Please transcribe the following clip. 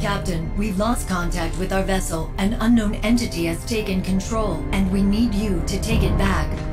Captain, we've lost contact with our vessel. An unknown entity has taken control, and we need you to take it back.